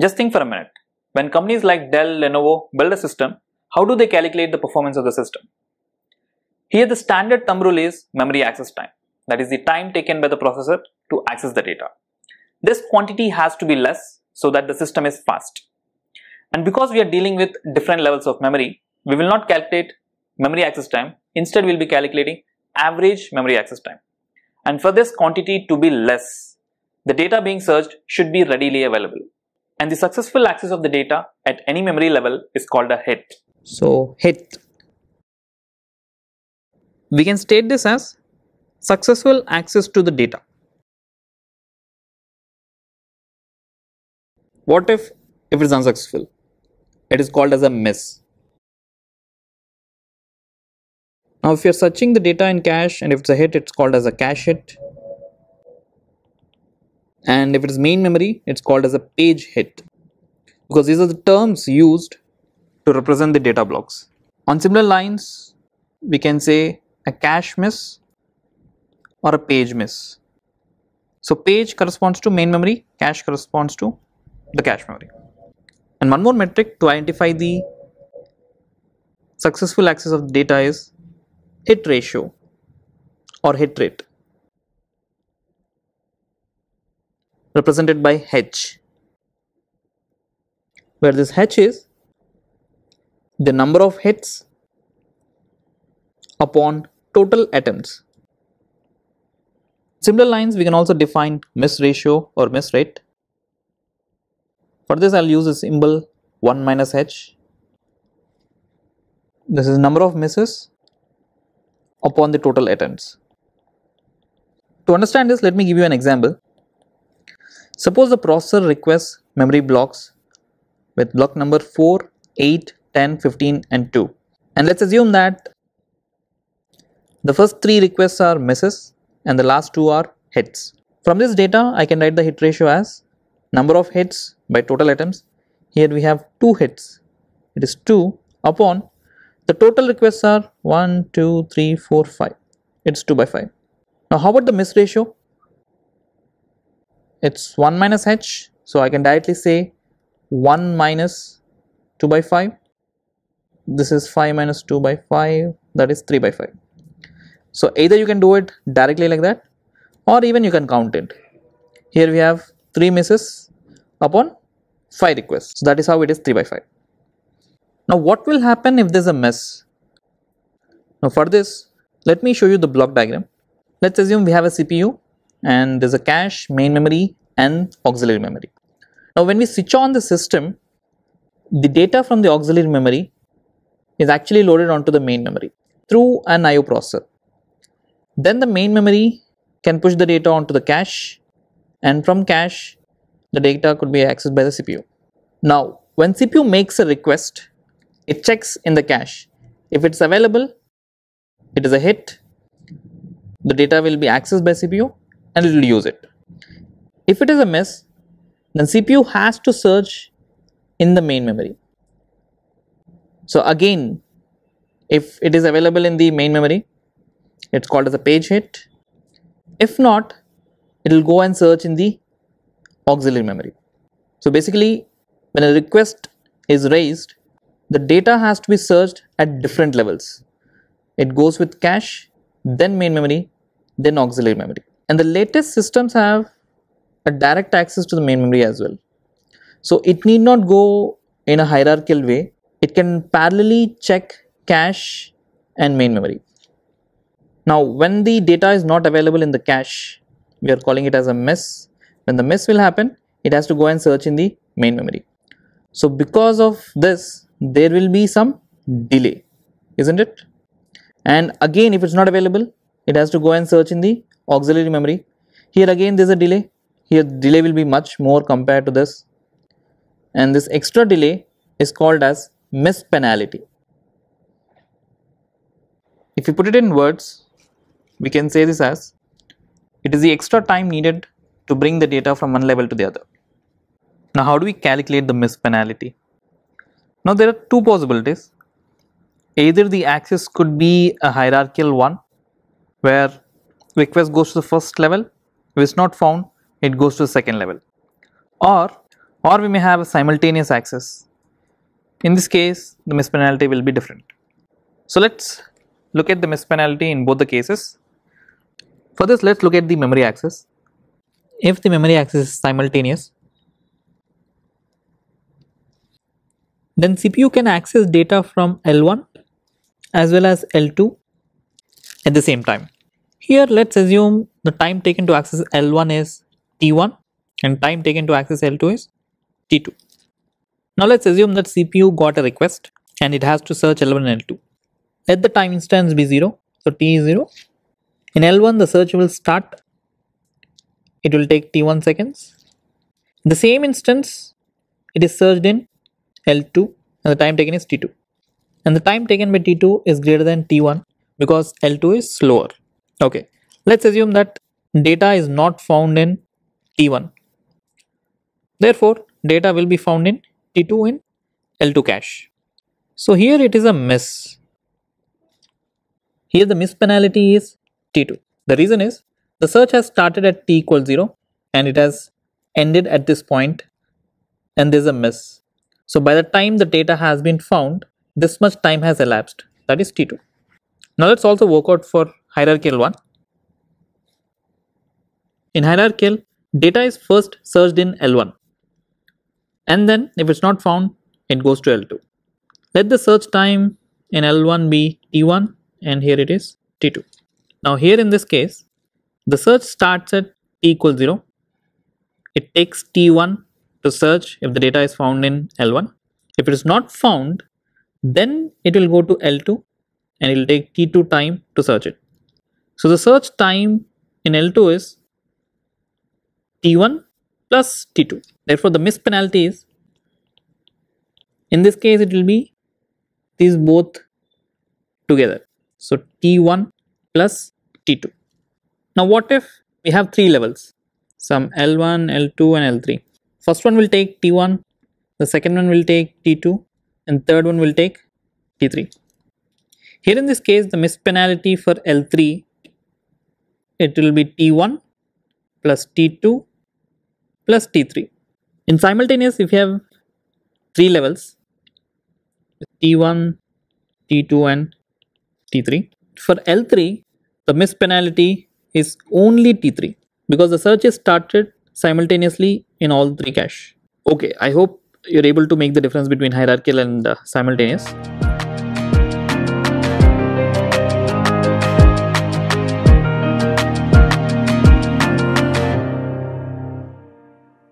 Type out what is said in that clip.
Just think for a minute. When companies like Dell, Lenovo build a system, how do they calculate the performance of the system? Here the standard thumb rule is memory access time. That is the time taken by the processor to access the data. This quantity has to be less so that the system is fast. And because we are dealing with different levels of memory, we will not calculate memory access time. Instead, we will be calculating average memory access time. And for this quantity to be less, the data being searched should be readily available. And the successful access of the data at any memory level is called a hit. So hit. We can state this as successful access to the data. What if if it is unsuccessful? It is called as a miss. Now if you are searching the data in cache and if it's a hit it's called as a cache hit and if it is main memory it's called as a page hit because these are the terms used to represent the data blocks. On similar lines we can say a cache miss or a page miss. So page corresponds to main memory, cache corresponds to the cache memory. And one more metric to identify the successful access of data is hit ratio or hit rate represented by H where this H is the number of hits upon total attempts. Similar lines we can also define miss ratio or miss rate for this I'll use the symbol 1 minus h. This is number of misses upon the total attempts. To understand this, let me give you an example. Suppose the processor requests memory blocks with block number 4, 8, 10, 15 and 2. And let's assume that the first three requests are misses and the last two are hits. From this data, I can write the hit ratio as number of hits by total attempts. Here we have two hits. It is 2 upon the total requests are 1 2 3 4 5 it's 2 by 5 now how about the miss ratio it's 1 minus h so i can directly say 1 minus 2 by 5 this is 5 minus 2 by 5 that is 3 by 5 so either you can do it directly like that or even you can count it here we have 3 misses upon 5 requests. So that is how it is 3 by 5. Now what will happen if there is a miss? Now for this, let me show you the block diagram. Let's assume we have a CPU and there's a cache, main memory and auxiliary memory. Now when we switch on the system, the data from the auxiliary memory is actually loaded onto the main memory through an IO processor. Then the main memory can push the data onto the cache and from cache the data could be accessed by the CPU. Now, when CPU makes a request, it checks in the cache. If it's available, it is a hit, the data will be accessed by CPU and it will use it. If it is a miss, then CPU has to search in the main memory. So again, if it is available in the main memory, it's called as a page hit. If not, it will go and search in the auxiliary memory. So basically when a request is raised the data has to be searched at different levels. It goes with cache then main memory then auxiliary memory and the latest systems have a direct access to the main memory as well. So it need not go in a hierarchical way it can parallelly check cache and main memory. Now when the data is not available in the cache we are calling it as a miss when the miss will happen it has to go and search in the main memory so because of this there will be some delay isn't it and again if it's not available it has to go and search in the auxiliary memory here again there's a delay here delay will be much more compared to this and this extra delay is called as miss penalty if you put it in words we can say this as it is the extra time needed to bring the data from one level to the other. Now how do we calculate the miss penalty? Now there are two possibilities. Either the access could be a hierarchical one where request goes to the first level, if it's not found, it goes to the second level. Or or we may have a simultaneous access. In this case, the miss penalty will be different. So let's look at the miss penalty in both the cases. For this, let's look at the memory access. If the memory access is simultaneous, then CPU can access data from L1 as well as L2 at the same time. Here let's assume the time taken to access L1 is T1 and time taken to access L2 is T2. Now let's assume that CPU got a request and it has to search L1 and L2. Let the time instance be 0, so T is 0. In L1 the search will start, it will take T1 seconds. In the same instance, it is searched in L2 and the time taken is T2. And the time taken by T2 is greater than T1 because L2 is slower. Okay, let's assume that data is not found in T1. Therefore, data will be found in T2 in L2 cache. So here it is a miss. Here the miss penalty is T2. The reason is the search has started at T equals 0 and it has ended at this point and there's a miss. So by the time the data has been found, this much time has elapsed, that is T2. Now let's also work out for hierarchical one. In hierarchical, data is first searched in L1 and then if it's not found, it goes to L2. Let the search time in L1 be T1 and here it is T2. Now here in this case, the search starts at T equals 0. It takes T1 to search if the data is found in L1. If it is not found, then it will go to L2 and it will take T2 time to search it. So the search time in L2 is T1 plus T2. Therefore, the miss penalty is, in this case, it will be these both together. So T1 plus T2. Now, what if we have three levels? Some L1, L2 and L3. First one will take T1, the second one will take T2 and third one will take T3. Here in this case, the miss penalty for L3, it will be T1 plus T2 plus T3. In simultaneous, if you have three levels, T1, T2 and T3. For L3, the miss penalty is only T3 because the search is started simultaneously in all three cache. Okay, I hope you're able to make the difference between hierarchical and uh, simultaneous.